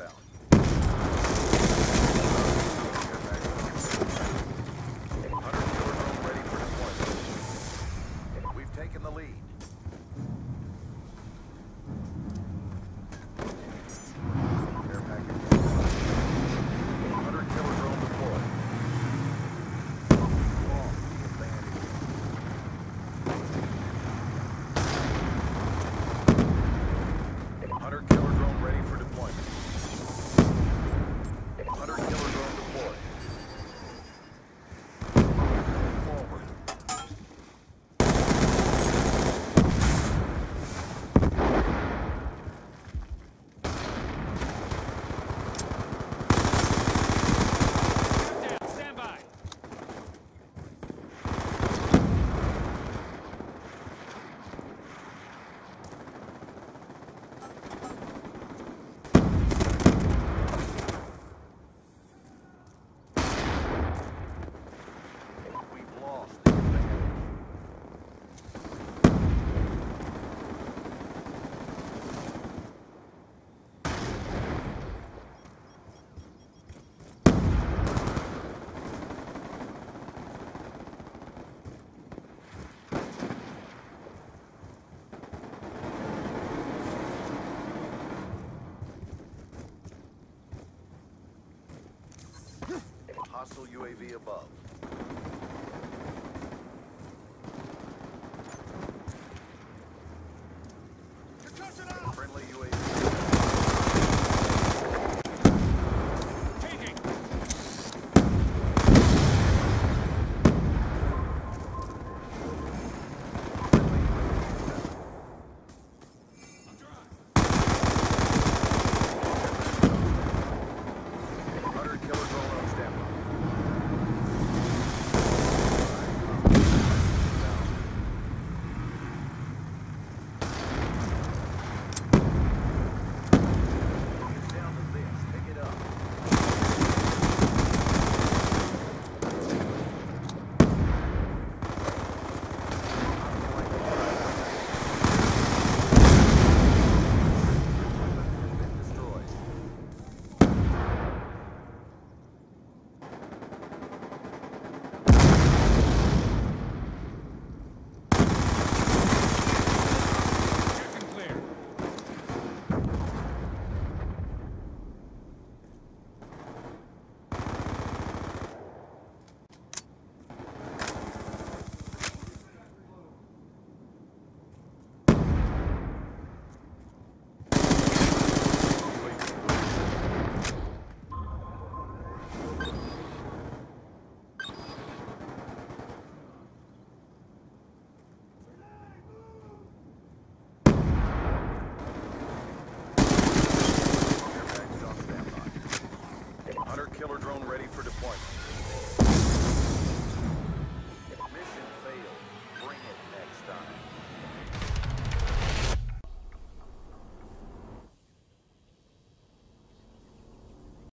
inbound. Hostile UAV above. Friendly UAV